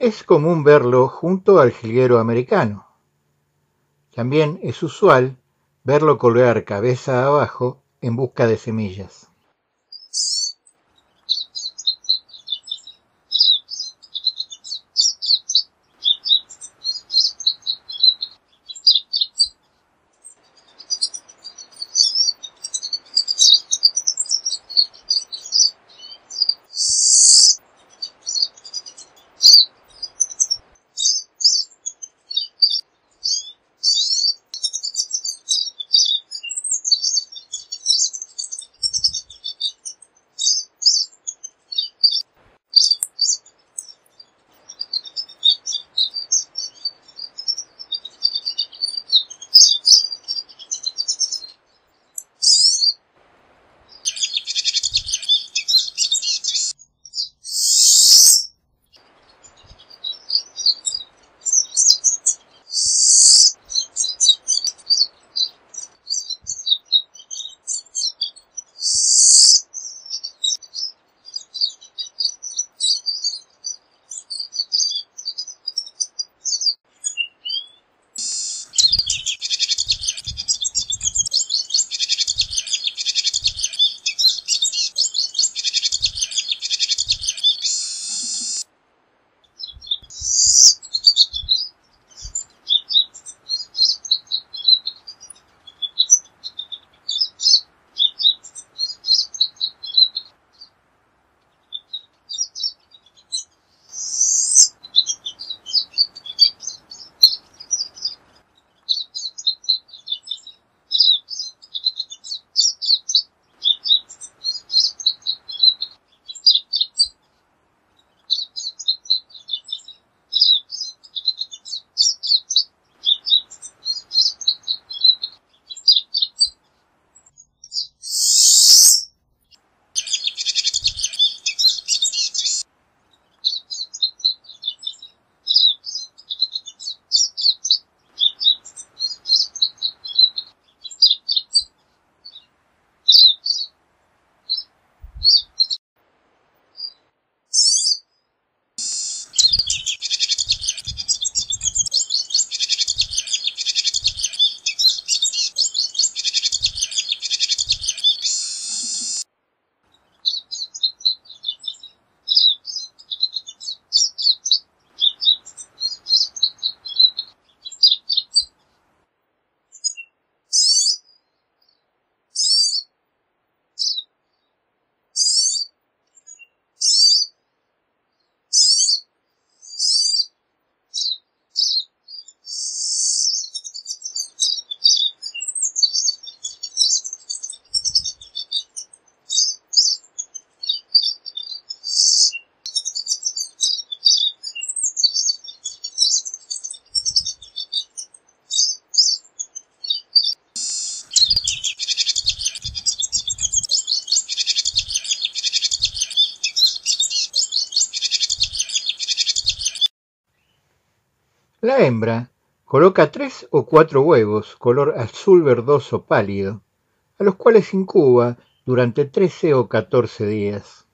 Es común verlo junto al jilguero americano. También es usual verlo colgar cabeza abajo en busca de semillas. La hembra coloca tres o cuatro huevos color azul verdoso pálido, a los cuales incuba durante trece o catorce días.